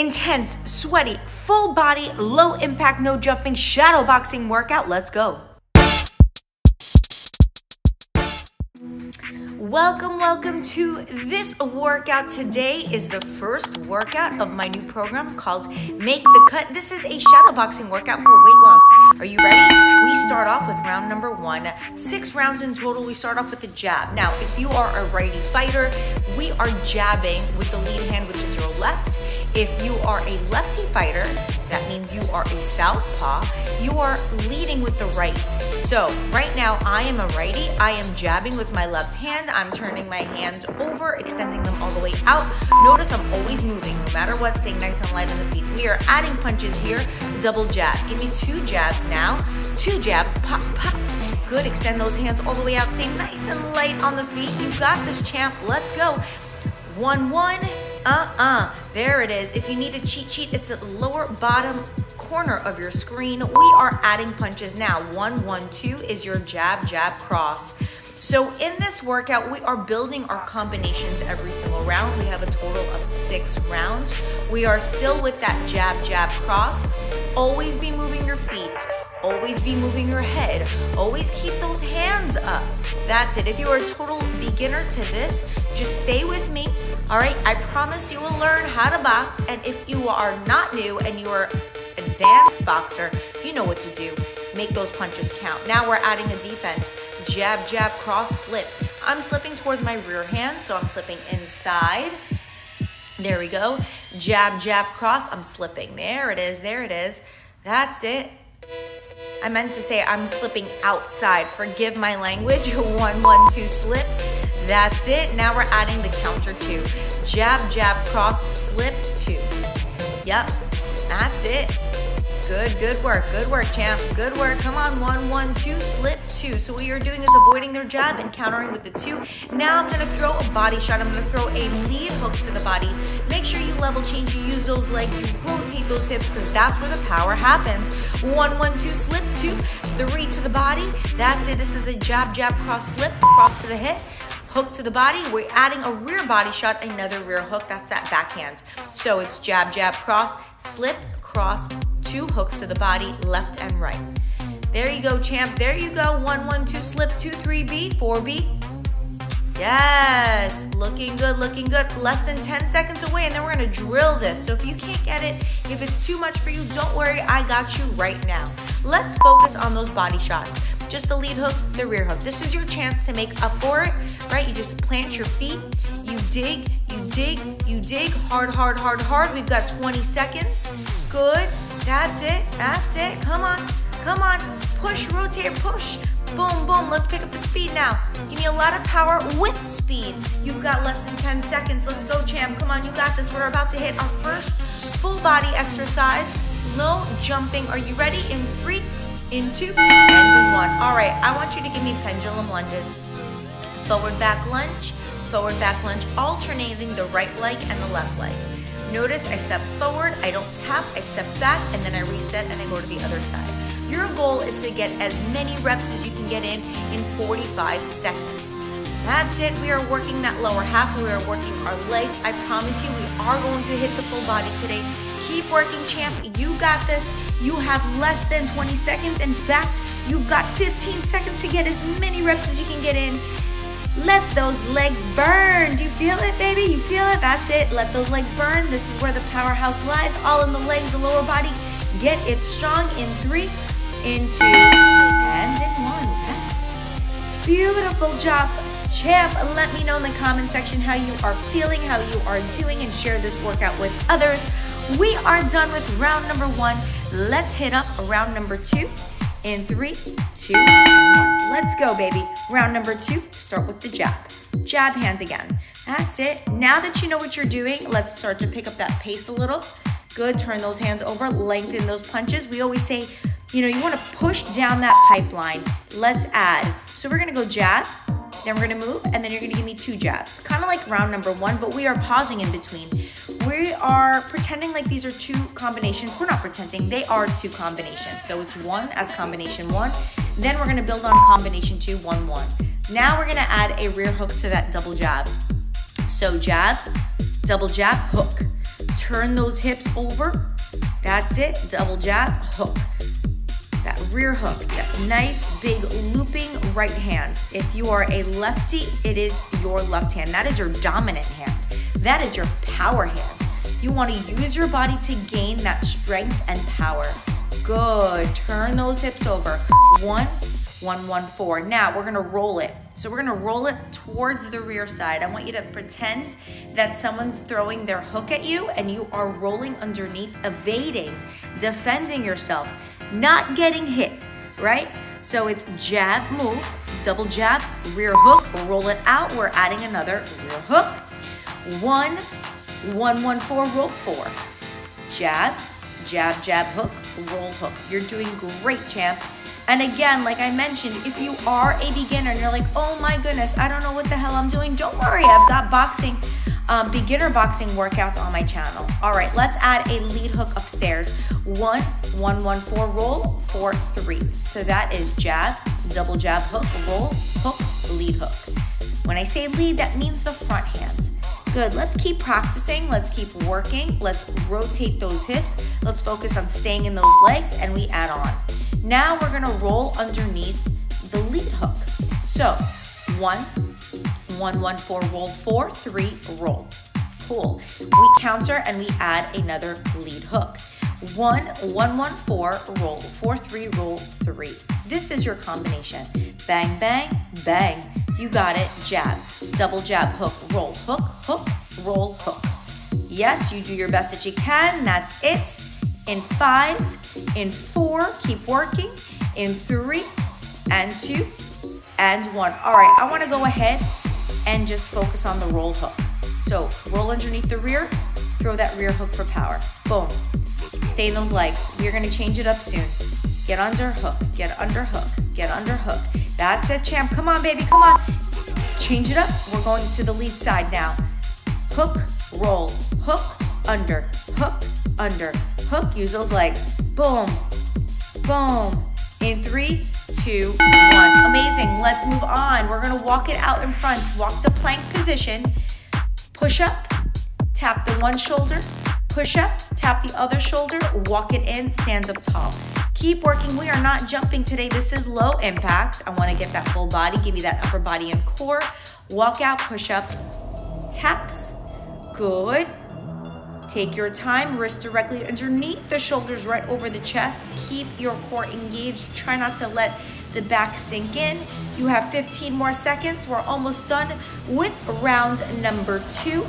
intense, sweaty, full body, low impact, no jumping shadow boxing workout. Let's go. Welcome, welcome to this workout. Today is the first workout of my new program called Make the Cut. This is a shadow boxing workout for weight loss. Are you ready? We start off with round number one. Six rounds in total. We start off with a jab. Now, if you are a righty fighter, we are jabbing with the lead hand, which is left. If you are a lefty fighter, that means you are a southpaw. You are leading with the right. So right now I am a righty. I am jabbing with my left hand. I'm turning my hands over, extending them all the way out. Notice I'm always moving, no matter what, staying nice and light on the feet. We are adding punches here, double jab. Give me two jabs now. Two jabs, pop, pop. Good, extend those hands all the way out. Stay nice and light on the feet. You got this, champ. Let's go. One, one, uh-uh. There it is. If you need a cheat sheet, it's at the lower bottom corner of your screen. We are adding punches now. One, one, two is your jab, jab, cross. So in this workout, we are building our combinations every single round. We have a total of six rounds. We are still with that jab, jab, cross. Always be moving your feet. Always be moving your head. Always keep those hands up. That's it. If you are a total beginner to this, just stay with me. All right, I promise you will learn how to box. And if you are not new and you are advanced boxer, you know what to do. Make those punches count. Now we're adding a defense. Jab, jab, cross, slip. I'm slipping towards my rear hand, so I'm slipping inside. There we go. Jab, jab, cross. I'm slipping. There it is. There it is. That's it. I meant to say I'm slipping outside. Forgive my language. One, one, two, slip. That's it. Now we're adding the counter two. Jab, jab, cross, slip, two. Yep, that's it. Good, good work, good work, champ. Good work. Come on, one, one, two, slip, two. So what you're doing is avoiding their jab and countering with the two. Now I'm gonna throw a body shot. I'm gonna throw a lead hook to the body. Make sure you level change, you use those legs, you rotate those hips, because that's where the power happens. One, one, two, slip, two, three to the body. That's it. This is a jab, jab, cross, slip, cross to the hip hook to the body. We're adding a rear body shot, another rear hook. That's that backhand. So it's jab, jab, cross, slip, cross, two hooks to the body, left and right. There you go, champ. There you go. One, one, two, slip, two, three, B, four, B. Yes, looking good, looking good. Less than 10 seconds away, and then we're gonna drill this. So if you can't get it, if it's too much for you, don't worry, I got you right now. Let's focus on those body shots. Just the lead hook, the rear hook. This is your chance to make up for it, right? You just plant your feet, you dig, you dig, you dig, hard, hard, hard, hard. We've got 20 seconds. Good, that's it, that's it. Come on, come on, push, rotate, push. Boom, boom, let's pick up the speed now. Give me a lot of power with speed. You've got less than 10 seconds. Let's go, champ. Come on, you got this. We're about to hit our first full body exercise. No jumping. Are you ready? In three, in two, and in one. All right, I want you to give me pendulum lunges. Forward back lunge, forward back lunge, alternating the right leg and the left leg. Notice I step forward, I don't tap, I step back, and then I reset and I go to the other side. Your goal is to get as many reps as you can get in in 45 seconds. That's it. We are working that lower half. We are working our legs. I promise you, we are going to hit the full body today. Keep working, champ. You got this. You have less than 20 seconds. In fact, you've got 15 seconds to get as many reps as you can get in. Let those legs burn. Do you feel it, baby? You feel it? That's it. Let those legs burn. This is where the powerhouse lies. All in the legs, the lower body. Get it strong in three, in two, and in one. Rest. Beautiful job, champ. Let me know in the comment section how you are feeling, how you are doing, and share this workout with others. We are done with round number one. Let's hit up round number two in three, two, one. Let's go, baby. Round number two, start with the jab. Jab hands again. That's it. Now that you know what you're doing, let's start to pick up that pace a little. Good, turn those hands over, lengthen those punches. We always say, you know, you wanna push down that pipeline. Let's add. So we're gonna go jab, then we're gonna move, and then you're gonna give me two jabs. Kind of like round number one, but we are pausing in between. We are pretending like these are two combinations. We're not pretending, they are two combinations. So it's one as combination one, then we're gonna build on combination two, one, one. Now we're gonna add a rear hook to that double jab. So jab, double jab, hook. turn those hips over. That's it, double jab, hook. That rear hook, that nice big looping right hand. If you are a lefty, it is your left hand. That is your dominant hand. That is your power hand. You wanna use your body to gain that strength and power. Good, turn those hips over. One, one, one, four. Now we're gonna roll it. So we're gonna roll it towards the rear side. I want you to pretend that someone's throwing their hook at you and you are rolling underneath, evading, defending yourself, not getting hit, right? So it's jab, move, double jab, rear hook, roll it out. We're adding another rear hook. One, one, one, four, roll four. Jab, jab, jab, hook, roll hook. You're doing great, champ. And again, like I mentioned, if you are a beginner and you're like, oh my goodness, I don't know what the hell I'm doing, don't worry. I've got boxing, um, beginner boxing workouts on my channel. All right, let's add a lead hook upstairs. One, one, one, four, roll, four, three. So that is jab, double jab, hook, roll, hook, lead hook. When I say lead, that means the front hand. Good, let's keep practicing, let's keep working, let's rotate those hips, let's focus on staying in those legs, and we add on. Now we're gonna roll underneath the lead hook. So one, one, one, four, roll, four, three, roll. Cool. We counter and we add another lead hook. One, one, one, four, roll, four, three, roll, three. This is your combination. Bang, bang, bang. You got it, jab, double jab, hook, roll, hook, hook, roll, hook. Yes, you do your best that you can. That's it. In five, in four, keep working. In three, and two, and one. All right, I wanna go ahead and just focus on the roll hook. So roll underneath the rear, throw that rear hook for power. Boom. Stay in those legs. We're gonna change it up soon. Get under hook, get under hook, get under hook. That's it, champ. Come on, baby, come on. Change it up. We're going to the lead side now. Hook, roll, hook, under, hook, under, hook. Use those legs. Boom, boom. In three, two, one. Amazing. Let's move on. We're gonna walk it out in front. Walk to plank position. Push up, tap the one shoulder, push up, tap the other shoulder, walk it in, stand up tall. Keep working. We are not jumping today. This is low impact. I wanna get that full body, give me that upper body and core. Walk out, push up, taps. Good. Take your time, wrist directly underneath the shoulders, right over the chest. Keep your core engaged. Try not to let the back sink in. You have 15 more seconds. We're almost done with round number two.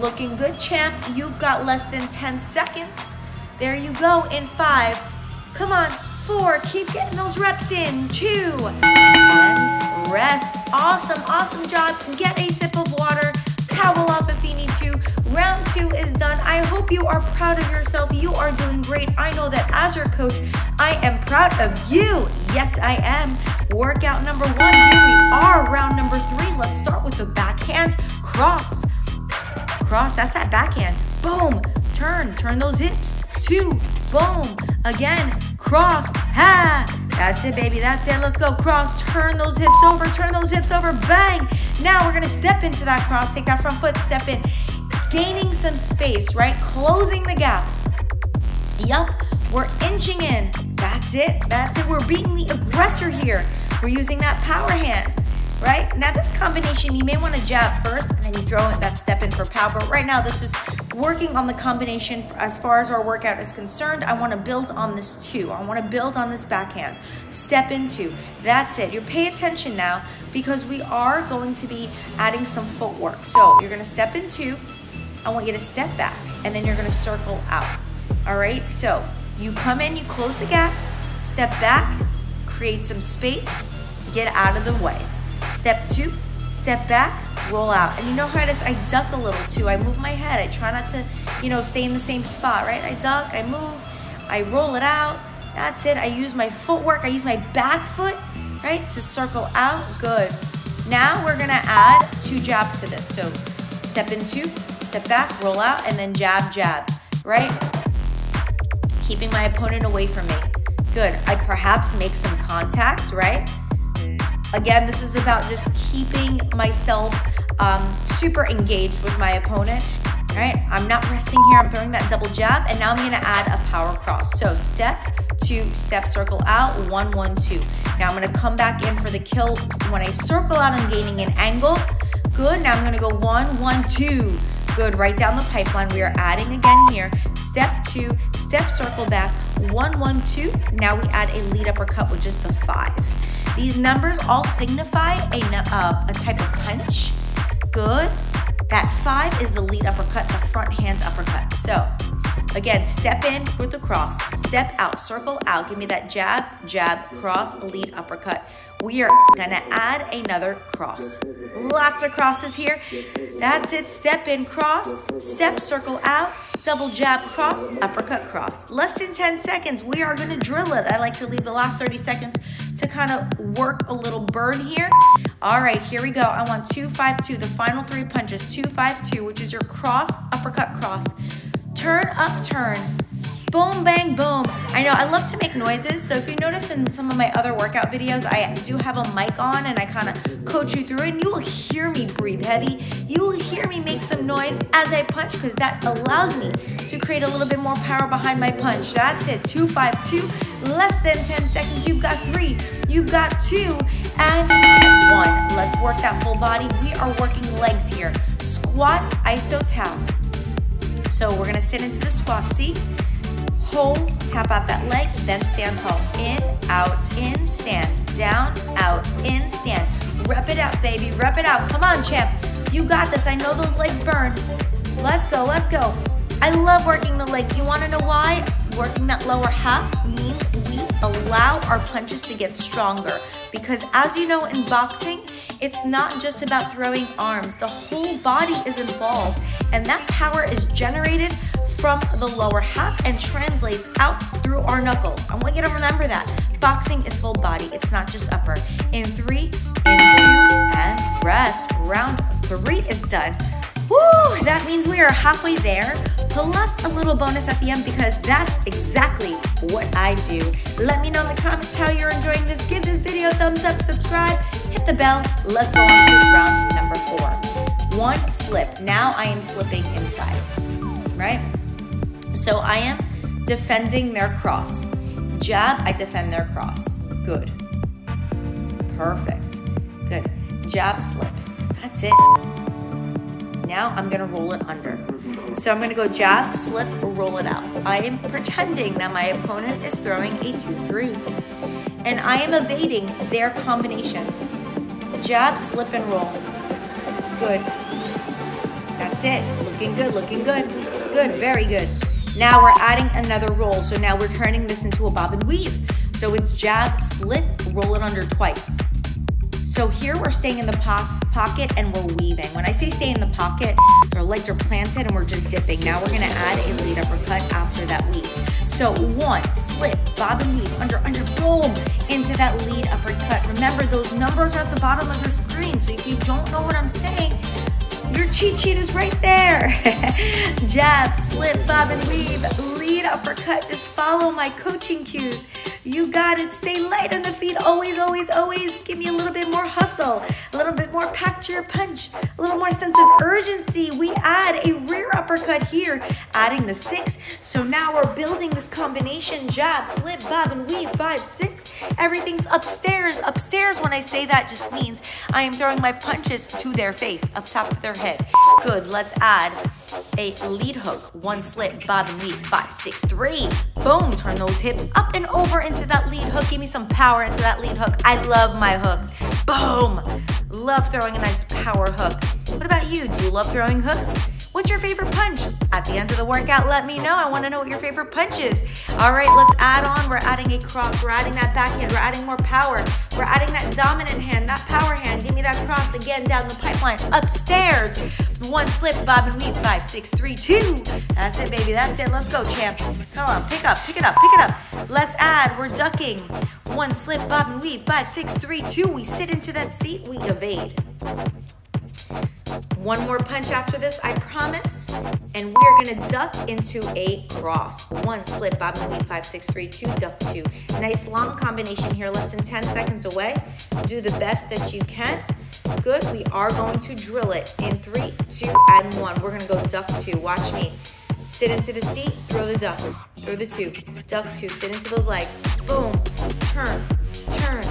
Looking good, champ. You've got less than 10 seconds. There you go in five. Come on, four. Keep getting those reps in. Two, and rest. Awesome, awesome job. Get a sip of water. Towel off if you need to. Round two is done. I hope you are proud of yourself. You are doing great. I know that as your coach, I am proud of you. Yes, I am. Workout number one. Here we are. Round number three. Let's start with the backhand cross. Cross, that's that backhand. Boom. Turn, turn those hips. Two, boom. Again, cross, ha. That's it, baby. That's it. Let's go. Cross. Turn those hips over. Turn those hips over. Bang. Now we're to step into that cross. Take that front foot. Step in. Gaining some space, right? Closing the gap. Yup. We're inching in. That's it. That's it. We're being the aggressor here. We're using that power hand right? Now this combination, you may want to jab first and then you throw that step in for power. But right now, this is working on the combination as far as our workout is concerned. I want to build on this too. I want to build on this backhand. Step into. That's it. You pay attention now because we are going to be adding some footwork. So you're going to step into. I want you to step back and then you're to circle out. All right. So you come in, you close the gap, step back, create some space, get out of the way. Step two, step back, roll out. And you know how it is, I duck a little too. I move my head. I try not to, you know, stay in the same spot, right? I duck, I move, I roll it out. That's it. I use my footwork. I use my back foot, right, to circle out. Good. Now we're gonna add two jabs to this. So step in two, step back, roll out, and then jab, jab, right? Keeping my opponent away from me. Good. I perhaps make some contact, right? Again, this is about just keeping myself um, super engaged with my opponent. right? I'm not resting here. I'm throwing that double jab, and now I'm gonna add a power cross. So step, two, step, circle out, one, one, two. Now I'm gonna come back in for the kill. When I circle out, I'm gaining an angle. Good, now I'm gonna go one, one, two. Good, right down the pipeline. We are adding again here. Step two, step, circle back, one, one, two. Now we add a lead uppercut, which is the five. These numbers all signify a, uh, a type of punch. Good. That five is the lead uppercut, the front hand uppercut. So again, step in with the cross, step out, circle out. Give me that jab, jab, cross, lead uppercut. We are gonna add another cross. Lots of crosses here. That's it, step in, cross, step, circle out, double jab, cross, uppercut, cross. Less than 10 seconds, we are gonna drill it. I like to leave the last 30 seconds to kind of work a little burn here. All right, here we go. I want two, five, two. The final three punches, two, five, two, which is your cross, uppercut, cross. Turn, up, turn. Boom, bang, boom. I know I love to make noises. So if you notice in some of my other workout videos, I do have a mic on and I kind of coach you through it and you will hear me breathe heavy. You will hear me make some noise as I punch because that allows me to create a little bit more power behind my punch. That's it, two, five, two, less than 10 seconds. You've got three, you've got two, and one. Let's work that full body. We are working legs here. Squat, iso tap. So we're gonna sit into the squat seat hold, tap out that leg, then stand tall. In, out, in, stand, down, out, in, stand. Rep it out, baby, rep it out. Come on, champ. You got this. I know those legs burn. Let's go, let's go. I love working the legs. You wanna know why? Working that lower half means we allow our punches to get stronger. Because as you know in boxing, it's not just about throwing arms. The whole body is involved and that power is generated from the lower half and translates out through our knuckle. I want you to remember that. Boxing is full body, it's not just upper. In three, in two, and rest. Round three is done. Woo, that means we are halfway there, plus a little bonus at the end because that's exactly what I do. Let me know in the comments how you're enjoying this. Give this video a thumbs up, subscribe, hit the bell. Let's go on to round number four. One slip. Now I am slipping inside, right? So I am defending their cross. Jab, I defend their cross. Good. Perfect. Good. Jab, slip. That's it. Now I'm gonna roll it under. So I'm gonna go jab, slip, roll it out. I am pretending that my opponent is throwing a 2-3. And I am evading their combination. Jab, slip, and roll. Good. That's it. Looking good, looking good. Good, very good. Now we're adding another roll. So now we're turning this into a bob and weave. So it's jab, slip, roll it under twice. So here we're staying in the po pocket and we're weaving. When I say stay in the pocket, our legs are planted and we're just dipping. Now we're gonna add a lead uppercut after that weave. So one, slip, bob and weave, under, under, boom, into that lead uppercut. Remember, those numbers are at the bottom of your screen. So if you don't know what I'm saying, your cheat sheet is right there. Jab, slip, bob, and weave, lead, uppercut. Just follow my coaching cues. You got it. Stay light on the feet. Always, always, always. Give me a little bit more hustle, a little bit more pack to your punch, a little more sense of urgency. We add a rear uppercut here, adding the six. So now we're building this combination jab, slip, bob, and weave. Five, six. Everything's upstairs. Upstairs, when I say that, just means I am throwing my punches to their face, up top of their Good. Let's add a lead hook, one slip, bob and weave, five, six, three. Boom, turn those hips up and over into that lead hook. Give me some power into that lead hook. I love my hooks. Boom. Love throwing a nice power hook. What about you? Do you love throwing hooks? What's your favorite punch? At the end of the workout, let me know. I want to know what your favorite punch is. All right, let's add on. We're adding a cross. We're adding that backhand. We're adding more power. We're adding that dominant hand, that power hand. Give me that cross again down the pipeline. Upstairs. One slip, bob and weave. Five, six, three, two. That's it, baby. That's it. Let's go, champ. Come on, pick up, pick it up, pick it up. Let's add. We're ducking. One slip, bob and weave. Five, six, three, two. We sit into that seat. We evade. One more punch after this, I promise. And we are gonna duck into a cross. One, slip, bob and weave, five, six, three, two, duck, two. Nice long combination here, less than 10 seconds away. Do the best that you can. Good. We are going to drill it in three, two, and one. We're gonna go duck two. Watch me. Sit into the seat, throw the duck, throw the two, duck two, sit into those legs. Boom. Turn, turn,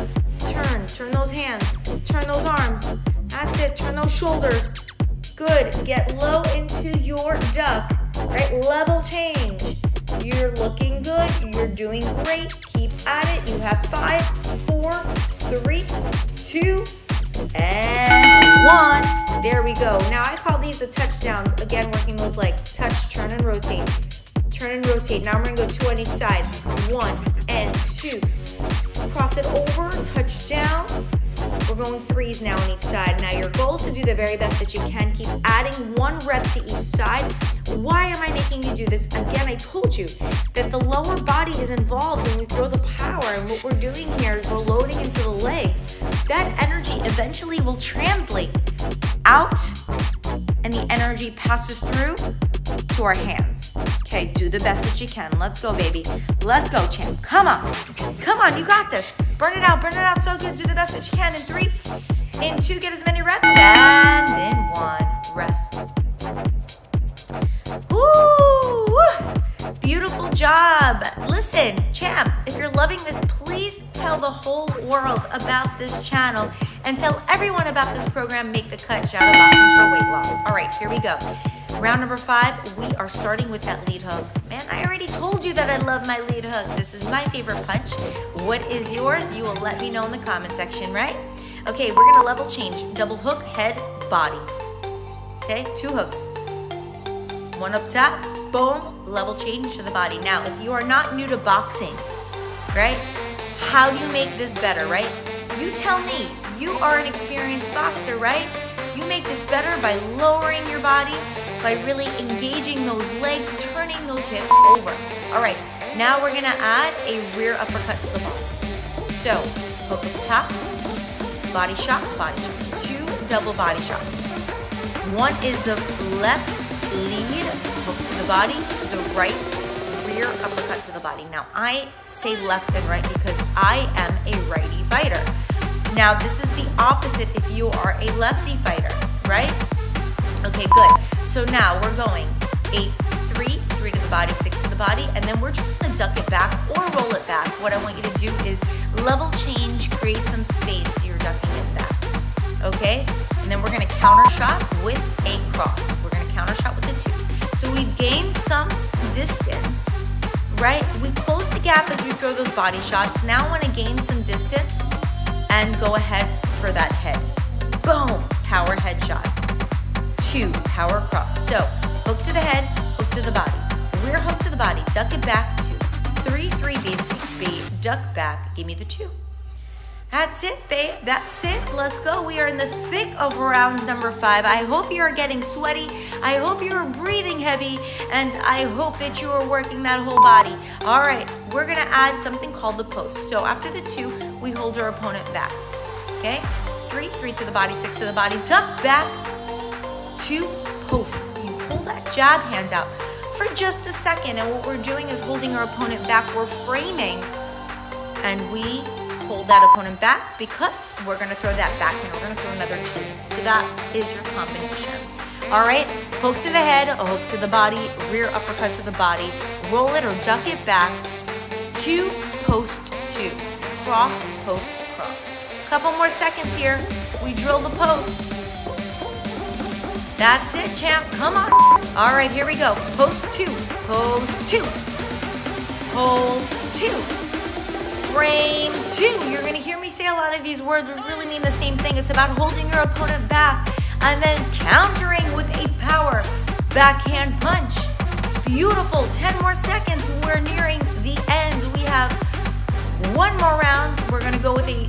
turn, turn those hands, turn those arms. That's it. Turn those shoulders. Good. Get low into your duck. Right? Level change. You're looking good. You're doing great. Keep at it. You have five, four, three, two, and one. There we go. Now I call these the touchdowns. Again, working those legs. Touch, turn, and rotate. Turn and rotate. Now we're gonna go two on each side. One and two. Cross it over, touch down. We're going threes now on each side. Now your goal is to do the very best that you can. Keep adding one rep to each side. Why am I making you do this? Again, I told you that the lower body is involved when we throw the power. And what we're doing here is we're loading into the legs. That energy eventually will translate out and the energy passes through to our hands. Okay, do the best that you can. Let's go, baby. Let's go, champ. Come on. Come on, you got this. Burn it out, burn it out so good. Do the best that you can in three, in two, get as many reps, and in one, rest. Woo! Beautiful job. Listen, champ, if you're loving this, please tell the whole world about this channel and tell everyone about this program, Make the Cut Shadow Boxing for Weight Loss. All right, here we go. Round number five, we are starting with that lead hook. Man, I already told you that I love my lead hook. This is my favorite punch. What is yours? You will let me know in the comment section, right? Okay, we're gonna level change. Double hook, head, body. Okay, two hooks. One up top, boom, level change to the body. Now, if you are not new to boxing, right? How do you make this better, right? You tell me, you are an experienced boxer, right? You make this better by lowering your body, by really engaging those legs, turning those hips over. All right, now we're gonna add a rear uppercut to the body. So, hook up top, body shot, body shot. Two double body shots. One is the left lead, hook to the body, the right rear uppercut to the body. Now, I say left and right because I am a righty fighter. Now, this is the opposite if you are a lefty fighter, right? Okay, good. So now we're going eight, three, three to the body, six to the body, and then we're just gonna duck it back or roll it back. What I want you to do is level change, create some space, you're ducking it back, okay? And then we're gonna counter shot with a cross. We're gonna counter shot with the two. So we've gained some distance, right? We close the gap as we throw those body shots. Now I wanna gain some distance and go ahead for that head. Boom, power head shot two, power cross. So hook to the head, hook to the body. Rear hook to the body, duck it back, two. Three, three, B, six, B, duck back, give me the two. That's it, babe. That's it. Let's go. We are in the thick of round number five. I hope you are getting sweaty. I hope you are breathing heavy. And I hope that you are working that whole body. All right, we're going to add something called the post. So after the two, we hold our opponent back. Okay? Three, three to the body, six to the body, duck back, two posts. You pull that jab hand out for just a second. And what we're doing is holding our opponent back. We're framing and we hold that opponent back because we're gonna throw that back and we're gonna throw another two. So that is your combination. All right, hook to the head, hook to the body, rear uppercut to the body, roll it or duck it back, two, post, two, cross, post, cross. Couple more seconds here. We drill the post. That's it, champ. Come on. All right, here we go. Post two. Post two. Hold two. Frame two. You're going to hear me say a lot of these words. We really mean the same thing. It's about holding your opponent back and then countering with a power backhand punch. Beautiful. 10 more seconds. We're nearing the end. We have one more round. We're going to go with a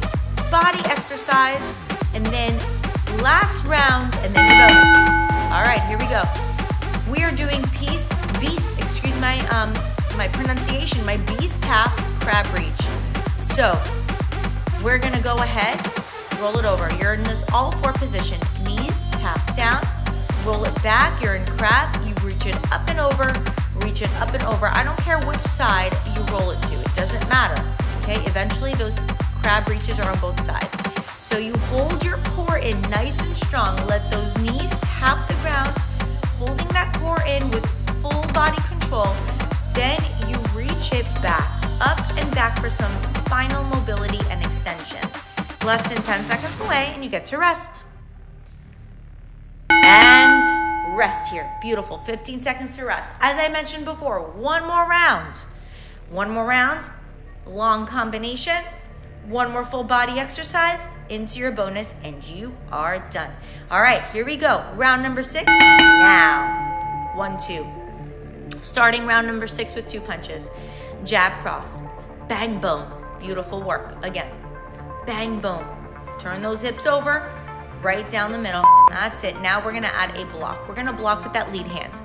body exercise and then last round and then the bonus. All right, here we go. We are doing peace, beast, excuse my um my pronunciation, my beast tap crab reach. So we're gonna go ahead, roll it over. You're in this all four position. Knees tap down, roll it back. You're in crab. You reach it up and over, reach it up and over. I don't care which side you roll it to. It doesn't matter. Okay. Eventually, those crab reaches are on both sides. So you hold your core in nice and strong. Let those Then you reach it back, up and back for some spinal mobility and extension. Less than 10 seconds away and you get to rest. And rest here. Beautiful. 15 seconds to rest. As I mentioned before, one more round. One more round, long combination, one more full body exercise into your bonus, and you are done. All right, here we go. Round number six, now. One, two. Starting round number six with two punches. Jab cross, bang, boom. Beautiful work. Again, bang, boom. Turn those hips over, right down the middle. That's it. Now we're gonna add a block. We're gonna block with that lead hand.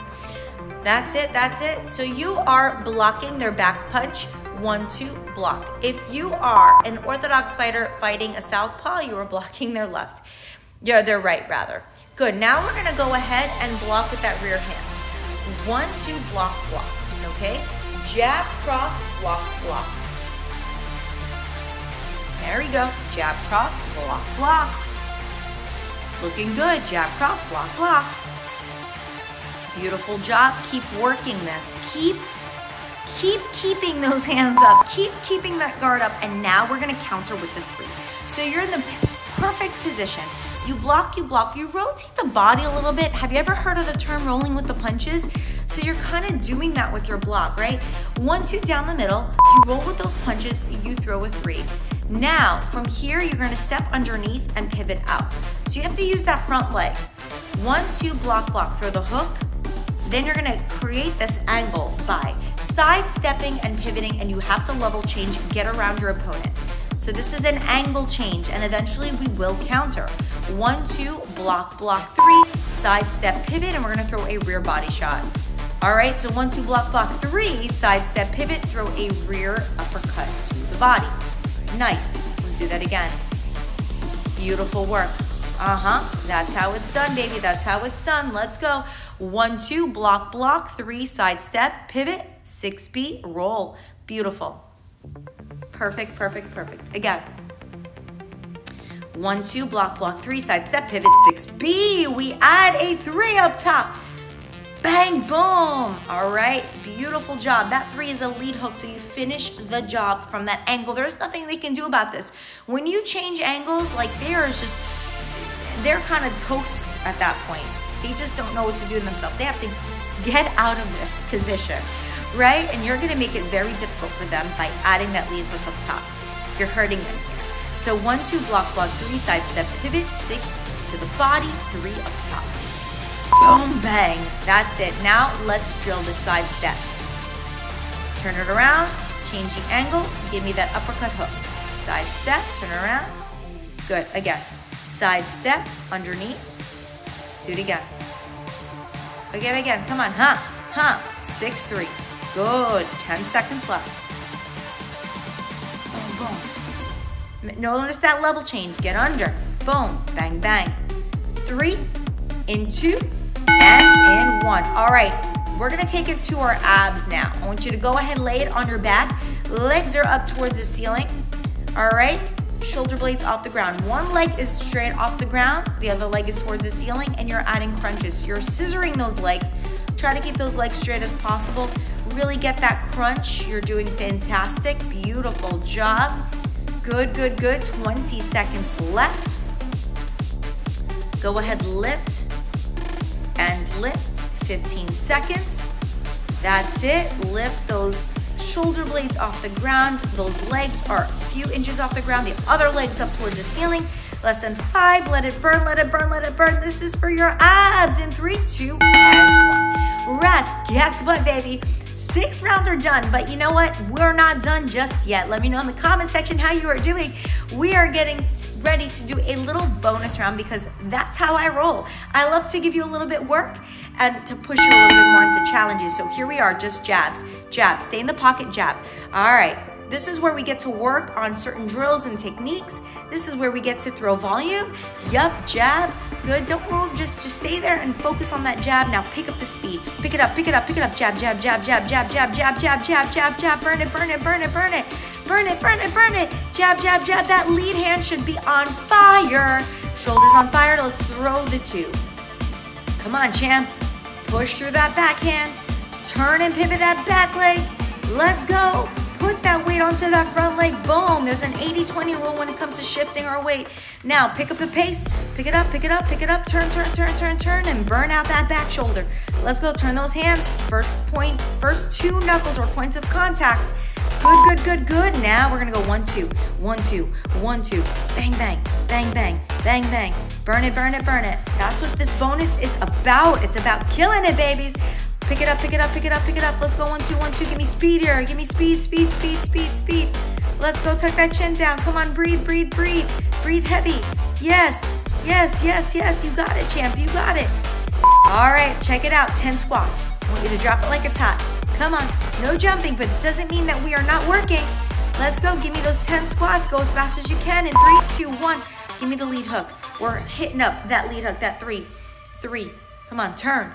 That's it, that's it. So you are blocking their back punch, one, two, block. If you are an orthodox fighter fighting a southpaw, you are blocking their left. Yeah, their right rather. Good, now we're gonna go ahead and block with that rear hand. One, two, block, block, okay? Jab, cross, block, block. There we go. Jab, cross, block, block. Looking good. Jab, cross, block, block. Beautiful job. Keep working this. Keep, keep keeping those hands up. Keep keeping that guard up. And now we're gonna counter with the three. So you're in the perfect position. You block, you block, you rotate the body a little bit. Have you ever heard of the term rolling with the punches? So you're kind of doing that with your block, right? One, two down the middle, you roll with those punches, you throw a three. Now, from here, you're gonna step underneath and pivot out. So you have to use that front leg. One, two, block, block, throw the hook. Then you're gonna create this angle by sidestepping and pivoting, and you have to level change, get around your opponent. So this is an angle change, and eventually we will counter. One, two, block, block, three, sidestep, pivot, and we're gonna throw a rear body shot. All right, so one, two, block, block, three, sidestep, pivot, throw a rear uppercut to the body. Nice. Let's do that again. Beautiful work. Uh-huh. That's how it's done, baby. That's how it's done. Let's go. One, two, block, block, three, side step, pivot, six B, roll. Beautiful. Perfect, perfect, perfect. Again. One, two, block, block, three, side step, pivot, six B. We add a three up top. Bang, boom. All right, beautiful job. That three is a lead hook, so you finish the job from that angle. There's nothing they can do about this. When you change angles, like theirs, just, they're kind of toast at that point. They just don't know what to do themselves. They have to get out of this position, right? And you're gonna make it very difficult for them by adding that lead hook up top. You're hurting them. So one, two, block, block, three, side step, pivot, six to the body, three up top. Boom, bang. That's it. Now let's drill the side step. Turn it around, changing angle, give me that uppercut hook. Side step, turn around. Good, again. Side step, underneath. Do it again. Again, again, come on, huh, huh. Six, three. Good, 10 seconds left. Boom, boom. Notice that level change, get under. Boom, bang, bang. Three, in two, and in one. All right, we're gonna take it to our abs now. I want you to go ahead, lay it on your back. Legs are up towards the ceiling. All right, shoulder blades off the ground. One leg is straight off the ground, the other leg is towards the ceiling, and you're adding crunches. You're scissoring those legs. Try to keep those legs straight as possible. Really get that crunch. You're doing fantastic. Beautiful job. Good, good, good. 20 seconds left. Go ahead, lift and lift, 15 seconds. That's it, lift those shoulder blades off the ground. Those legs are a few inches off the ground. The other leg's up towards the ceiling. Less than five, let it burn, let it burn, let it burn. This is for your abs in three, two, and one. Rest, guess what, baby? Six rounds are done, but you know what? We're not done just yet. Let me know in the comment section how you are doing. We are getting ready to do a little bonus round because that's how I roll. I love to give you a little bit work and to push you a little bit more into challenges. So here we are, just jabs, jab, stay in the pocket, jab. All right, this is where we get to work on certain drills and techniques. This is where we get to throw volume. Yup, jab, good. Don't move, just, just stay there and focus on that jab. Now pick up the speed. Pick it up, pick it up, pick it up. Jab, jab, jab, jab, jab, jab, jab, jab, jab, jab, jab. Burn it, burn it, burn it, burn it. Burn it, burn it, burn it. Jab, jab, jab. That lead hand should be on fire. Shoulders on fire. Let's throw the two. Come on, champ. Push through that backhand. Turn and pivot that back leg. Let's go. Put that weight onto that front leg. Boom. There's an 80-20 rule when it comes to shifting our weight. Now, pick up the pace. Pick it up, pick it up, pick it up. Turn, turn, turn, turn, turn, and burn out that back shoulder. Let's go. Turn those hands. First point, first two knuckles or points of contact. Good, good, good, good. Now we're gonna go one, two, one, two, one, two. Bang, bang, bang, bang, bang, bang. Burn it, burn it, burn it. That's what this bonus is about. It's about killing it, babies. Pick it up, pick it up, pick it up, pick it up. Let's go one, two, one, two. Give me speed here. Give me speed, speed, speed, speed, speed. Let's go tuck that chin down. Come on, breathe, breathe, breathe. Breathe heavy. Yes, yes, yes, yes. You got it, champ. You got it. All right, check it out. 10 squats. I want you to drop it like it's hot. Come on, no jumping, but it doesn't mean that we are not working. Let's go, give me those 10 squats. Go as fast as you can in three, two, one. Give me the lead hook. We're hitting up that lead hook, that three, three. Come on, turn.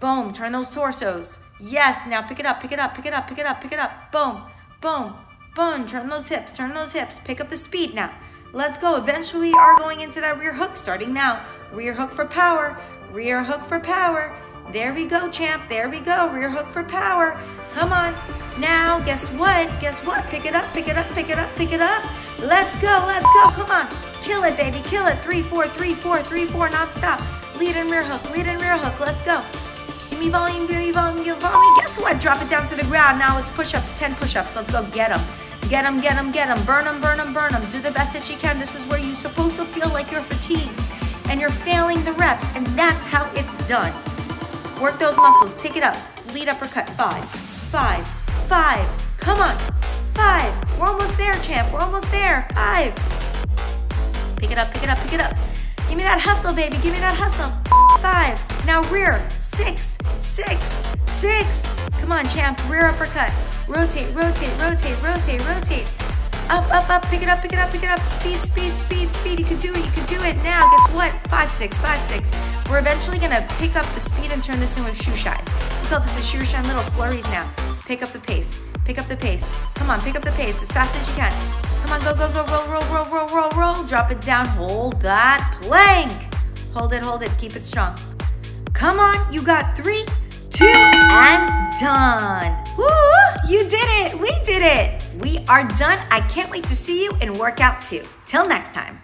Boom, turn those torsos. Yes, now pick it up, pick it up, pick it up, pick it up, pick it up. Boom, boom, boom. Turn those hips, turn those hips. Pick up the speed now. Let's go. Eventually, we are going into that rear hook starting now. Rear hook for power, rear hook for power. There we go, champ. There we go. Rear hook for power. Come on. Now, guess what? Guess what? Pick it up, pick it up, pick it up, pick it up. Let's go, let's go. Come on. Kill it, baby. Kill it. Three, four, three, four, three, four, non-stop. Lead and rear hook, lead and rear hook. Let's go. Me volume, give me volume, give me volume. Guess what? Drop it down to the ground. Now it's push-ups, 10 push-ups. Let's go get them. Get them, get them, get them. Burn them, burn them, burn them. Do the best that you can. This is where you're supposed to feel like you're fatigued and you're failing the reps, and that's how it's done. Work those muscles. Take it up. Lead uppercut. Five, five, five. Come on. Five. We're almost there, champ. We're almost there. Five. Pick it up, pick it up, pick it up. Give me that hustle, baby. Give me that hustle. Five. Now rear. Six, six, six. Come on, champ. Rear uppercut. Rotate, rotate, rotate, rotate, rotate. Up, up, up. Pick it up, pick it up, pick it up. Speed, speed, speed, speed. You can do it. You can do it. Now, guess what? Five, six, five, six. We're eventually gonna pick up the speed and turn this into a shoe shine. We call this a shoe shine little flurries now. Pick up the pace. Pick up the pace. Come on, pick up the pace as fast as you can. Come on, go, go, go, roll, roll, roll, roll, roll, roll. Drop it down. Hold that plank. Hold it, hold it. Keep it strong. Come on, you got three, two, and done. Woo! You did it. We did it. We are done. I can't wait to see you in workout two. Till next time.